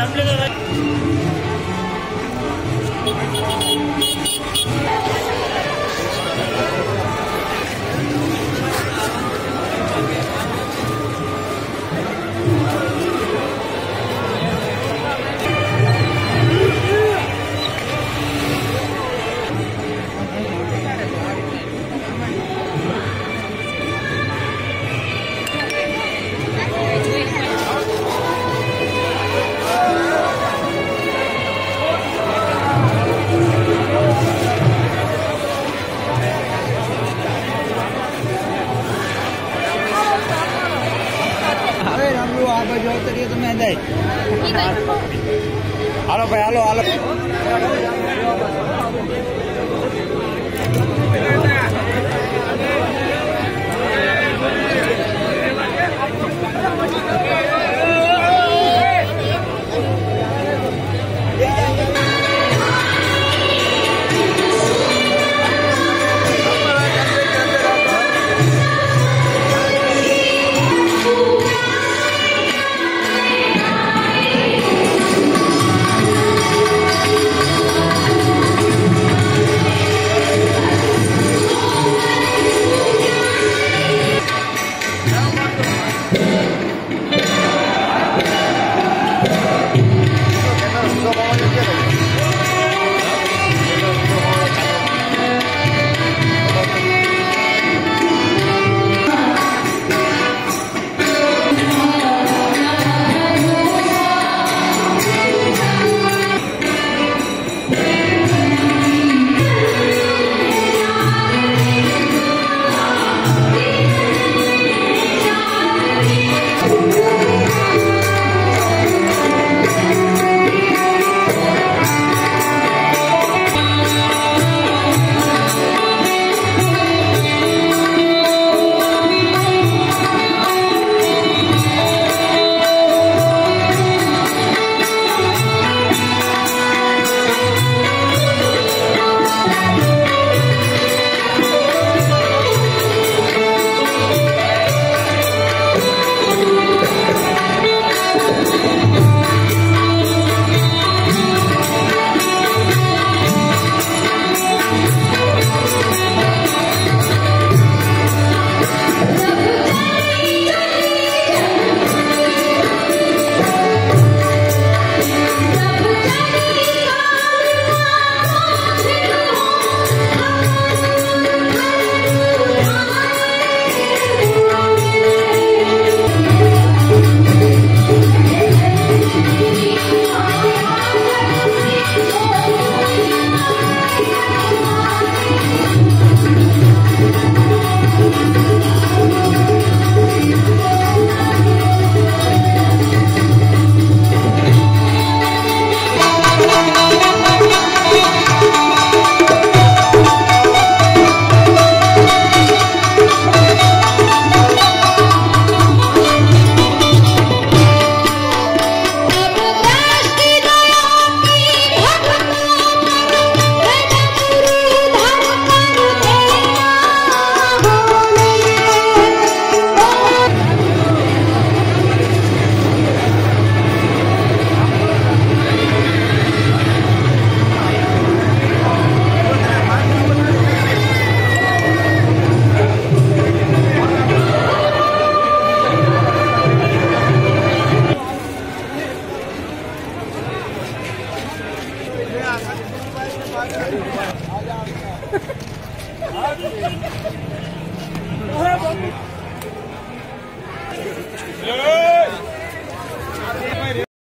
दम તમે જાય હાલો ભાઈ હાલો હાલો. Thank you.